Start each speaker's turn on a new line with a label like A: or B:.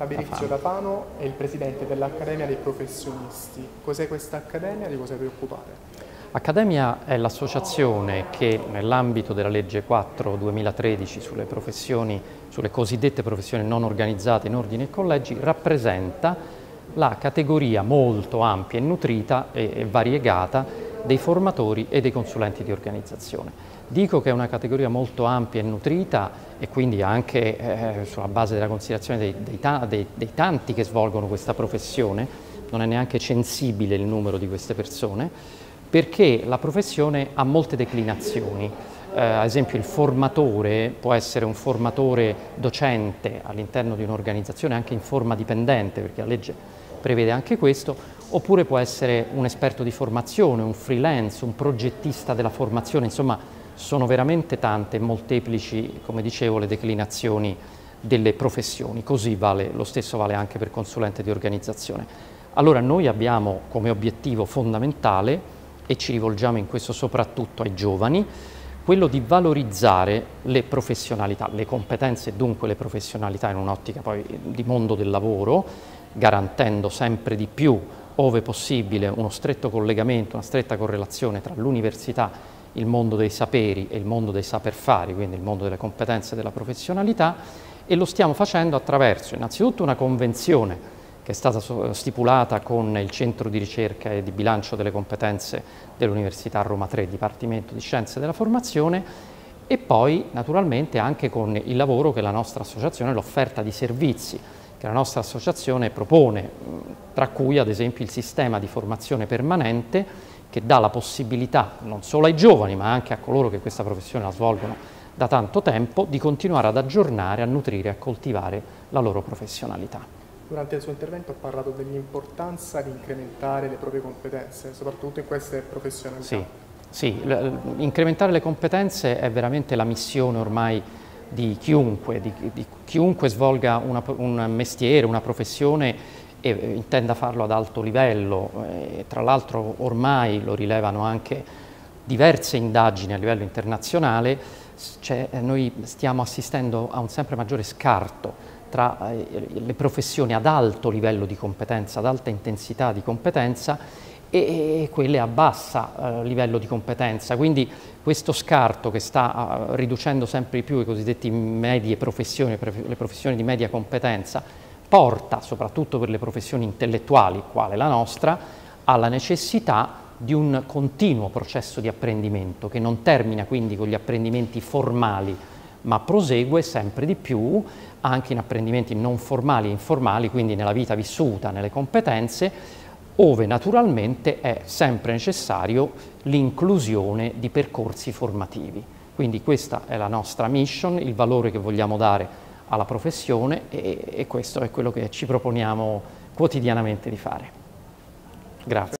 A: Fabrizio Dapano è il presidente dell'Accademia dei Professionisti. Cos'è questa accademia? Di cosa vi occupate?
B: Accademia è l'associazione che nell'ambito della legge 4 2013 sulle, sulle cosiddette professioni non organizzate in ordini e collegi rappresenta la categoria molto ampia e nutrita e variegata dei formatori e dei consulenti di organizzazione. Dico che è una categoria molto ampia e nutrita e quindi anche eh, sulla base della considerazione dei, dei, dei, dei, tanti che svolgono questa professione, non è neanche censibile il numero di queste persone, perché la professione ha molte declinazioni. Eh, ad esempio il formatore può essere un formatore docente all'interno di un'organizzazione anche in forma dipendente, perché la legge prevede anche questo, oppure può essere un esperto di formazione, un freelance, un progettista della formazione, insomma sono veramente tante e molteplici, come dicevo, le declinazioni delle professioni, così vale, lo stesso vale anche per consulente di organizzazione. Allora noi abbiamo come obiettivo fondamentale, e ci rivolgiamo in questo soprattutto ai giovani, quello di valorizzare le professionalità, le competenze e dunque le professionalità in un'ottica poi di mondo del lavoro, garantendo sempre di più, ove possibile, uno stretto collegamento, una stretta correlazione tra l'università il mondo dei saperi e il mondo dei saper fare, quindi il mondo delle competenze e della professionalità, e lo stiamo facendo attraverso innanzitutto una convenzione che è stata stipulata con il Centro di ricerca e di bilancio delle competenze dell'Università Roma 3, Dipartimento di Scienze della Formazione, e poi naturalmente anche con il lavoro che la nostra associazione, l'offerta di servizi che la nostra associazione propone, tra cui ad esempio il sistema di formazione permanente che dà la possibilità non solo ai giovani ma anche a coloro che questa professione la svolgono da tanto tempo di continuare ad aggiornare, a nutrire a coltivare la loro professionalità.
A: Durante il suo intervento ha parlato dell'importanza di incrementare le proprie competenze, soprattutto in queste professionalità.
B: Sì, sì, incrementare le competenze è veramente la missione ormai di chiunque, di, di chiunque svolga una, un mestiere, una professione e intenda farlo ad alto livello. E, tra l'altro ormai lo rilevano anche diverse indagini a livello internazionale, cioè, noi stiamo assistendo a un sempre maggiore scarto tra eh, le professioni ad alto livello di competenza, ad alta intensità di competenza e, quelle a bassa eh, livello di competenza. Quindi questo scarto che sta uh, riducendo sempre di più i cosiddetti medie professioni, le professioni di media competenza, porta, soprattutto per le professioni intellettuali, quale la nostra, alla necessità di un continuo processo di apprendimento che non termina quindi con gli apprendimenti formali, ma prosegue sempre di più anche in apprendimenti non formali e informali, quindi nella vita vissuta, nelle competenze, ove naturalmente è sempre necessario l'inclusione di percorsi formativi. Quindi questa è la nostra mission, il valore che vogliamo dare alla professione e, e questo è quello che ci proponiamo quotidianamente di fare. Grazie.